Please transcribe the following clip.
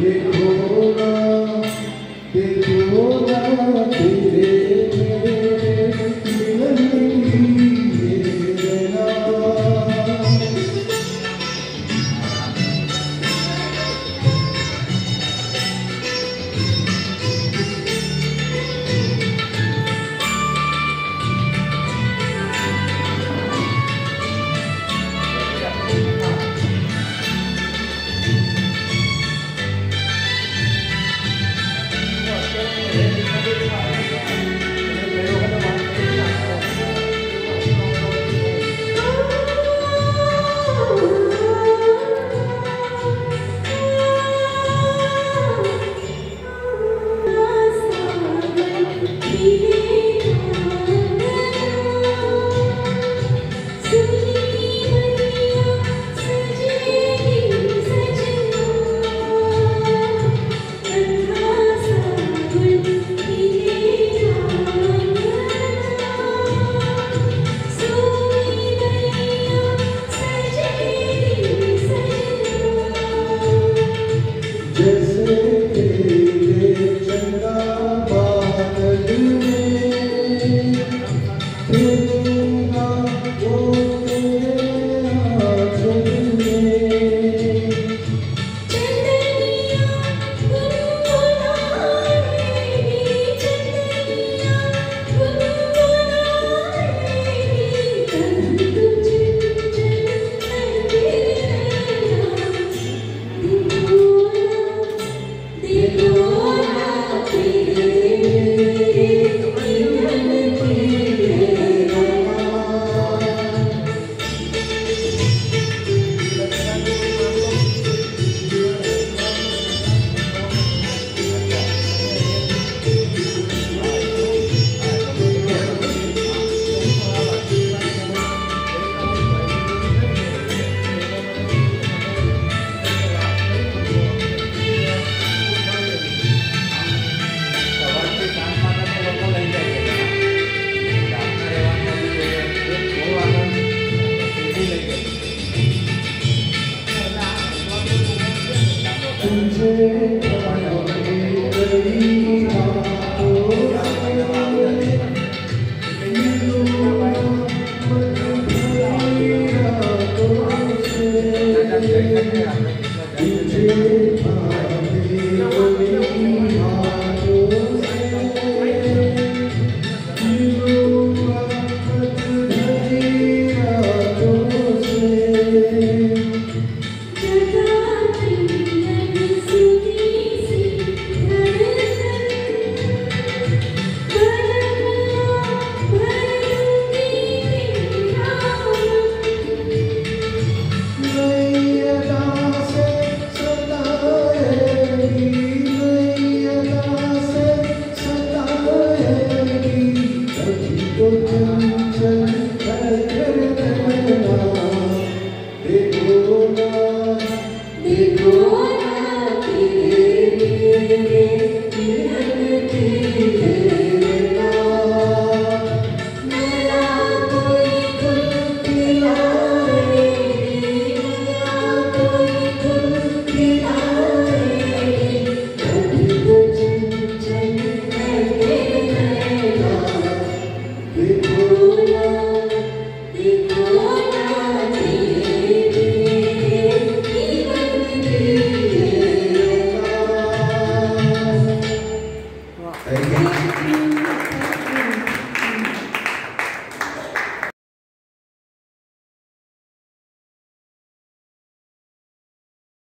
Obrigado. today.